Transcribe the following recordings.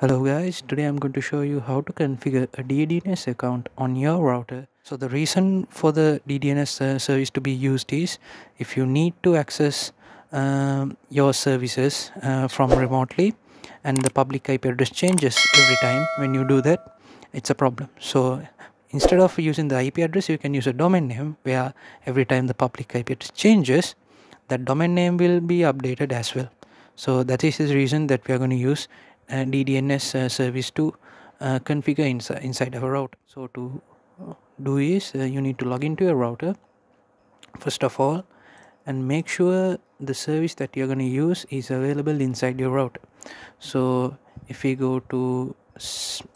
Hello guys, today I'm going to show you how to configure a DDNS account on your router. So the reason for the DDNS uh, service to be used is if you need to access um, your services uh, from remotely and the public IP address changes every time when you do that, it's a problem. So instead of using the IP address, you can use a domain name where every time the public IP address changes, that domain name will be updated as well. So that is the reason that we are going to use DDNS uh, service to uh, configure inside, inside our router. So to uh, do is you need to log into your router first of all and make sure the service that you're going to use is available inside your router so if we go to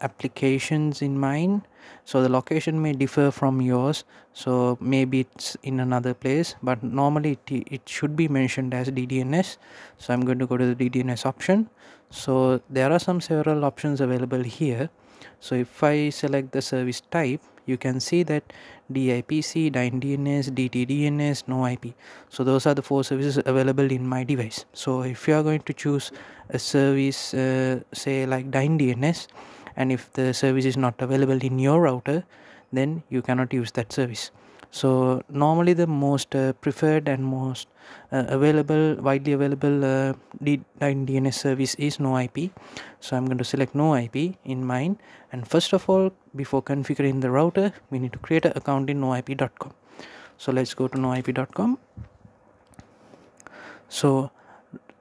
applications in mine so the location may differ from yours so maybe it's in another place but normally it, it should be mentioned as ddns so i'm going to go to the ddns option so there are some several options available here so if i select the service type you can see that DIPC, DNS, DTDNS, no IP. So those are the four services available in my device. So if you are going to choose a service, uh, say like DNS, and if the service is not available in your router then you cannot use that service. So normally the most uh, preferred and most uh, available widely available uh, DNS service is no IP so I'm going to select no IP in mine. And first of all before configuring the router we need to create an account in noip.com so let's go to noip.com so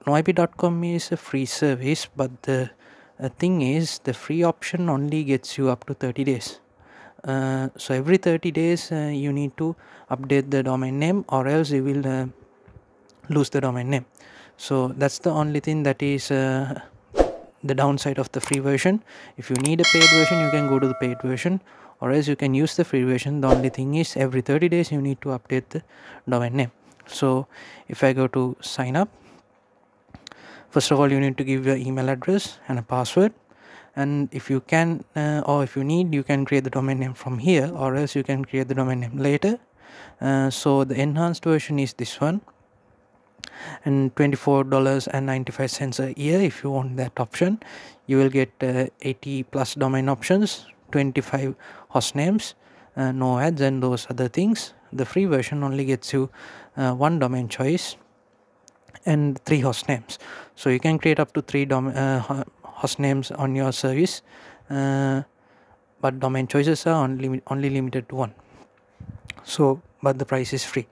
noip.com is a free service but the the thing is the free option only gets you up to 30 days. Uh, so every 30 days uh, you need to update the domain name or else you will uh, lose the domain name. So that's the only thing that is uh, the downside of the free version. If you need a paid version you can go to the paid version or else you can use the free version. The only thing is every 30 days you need to update the domain name. So if i go to sign up first of all you need to give your email address and a password. And if you can uh, or if you need you can create the domain name from here or else you can create the domain name later. Uh, so the enhanced version is this one. And $24.95 a year if you want that option. You will get uh, 80 plus domain options 25 host names uh, no ads and those other things. The free version only gets you uh, one domain choice and three host names. So you can create up to three uh, host names on your service uh, but domain choices are only, only limited to one. So but the price is free.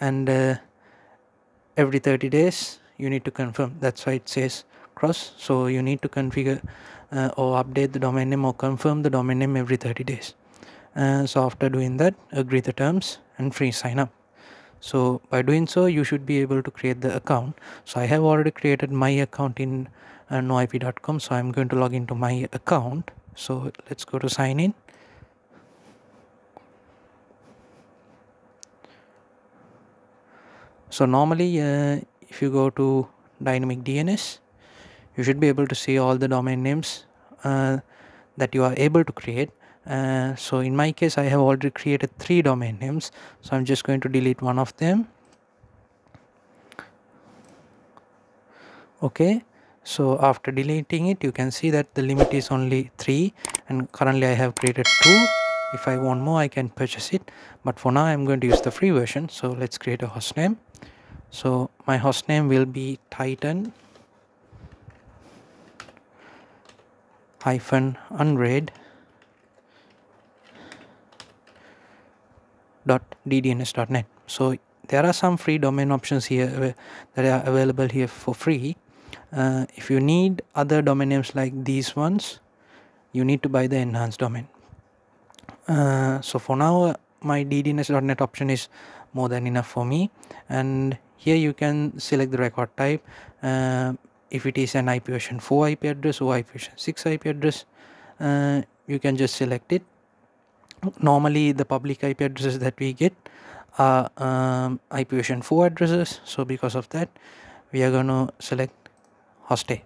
And uh, every 30 days you need to confirm. That's why it says cross. So you need to configure uh, or update the domain name or confirm the domain name every 30 days. Uh, so after doing that agree the terms and free sign up so by doing so you should be able to create the account. So i have already created my account in uh, noip.com so i'm going to log into my account. So let's go to sign in. So normally uh, if you go to dynamic dns you should be able to see all the domain names uh, that you are able to create uh, so in my case I have already created three domain names. So I'm just going to delete one of them. Okay. So after deleting it you can see that the limit is only three. And currently I have created two. If I want more I can purchase it. But for now I'm going to use the free version. So let's create a host name. So my host name will be titan hyphen unread ddns.net so there are some free domain options here that are available here for free. Uh, if you need other domain names like these ones you need to buy the enhanced domain. Uh, so for now my ddns.net option is more than enough for me. And here you can select the record type. Uh, if it is an IPv 4 IP address or IPv 6 IP address uh, you can just select it normally the public IP addresses that we get are um, IPv4 addresses. So because of that we are going to select host A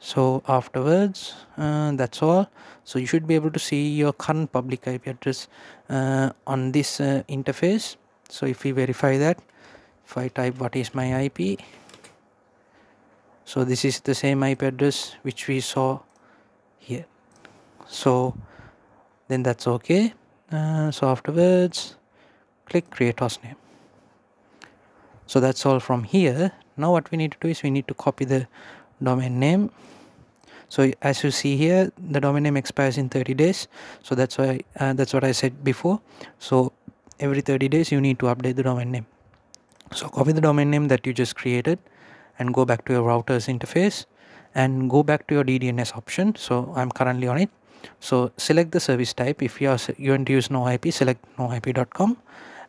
so afterwards uh, that's all. So you should be able to see your current public IP address uh, on this uh, interface. So if we verify that if I type what is my IP so this is the same IP address which we saw here. So then that's okay. Uh, so afterwards click create host name. So that's all from here. Now what we need to do is we need to copy the domain name. So as you see here the domain name expires in 30 days. So that's why uh, that's what i said before. So every 30 days you need to update the domain name. So copy the domain name that you just created and go back to your router's interface and go back to your DDNS option. So I'm currently on it so select the service type. If you are you want to use noip select noip.com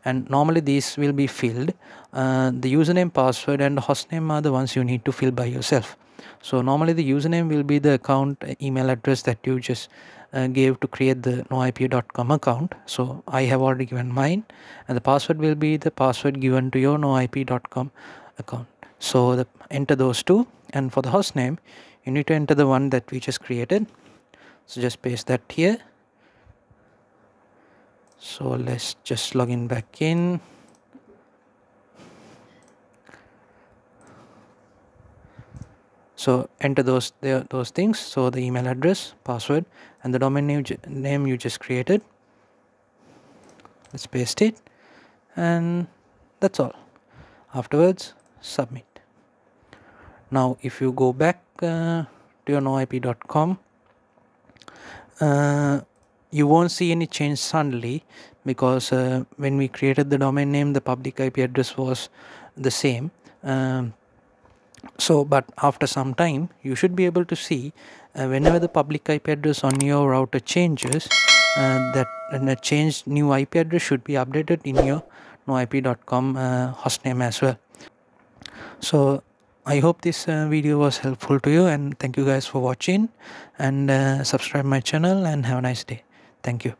and normally these will be filled. Uh, the username password and hostname are the ones you need to fill by yourself. So normally the username will be the account email address that you just uh, gave to create the noip.com account. So i have already given mine. And the password will be the password given to your noip.com account. So the, enter those two. And for the hostname you need to enter the one that we just created so just paste that here. So let's just log in back in. So enter those those things. So the email address password and the domain name, name you just created. Let's paste it. And that's all. Afterwards submit. Now if you go back uh, to your noip.com uh, you won't see any change suddenly because uh, when we created the domain name the public IP address was the same. Um, so but after some time you should be able to see uh, whenever the public IP address on your router changes uh, that and a changed new IP address should be updated in your noip.com uh, hostname as well. So I hope this uh, video was helpful to you and thank you guys for watching and uh, subscribe my channel and have a nice day. Thank you.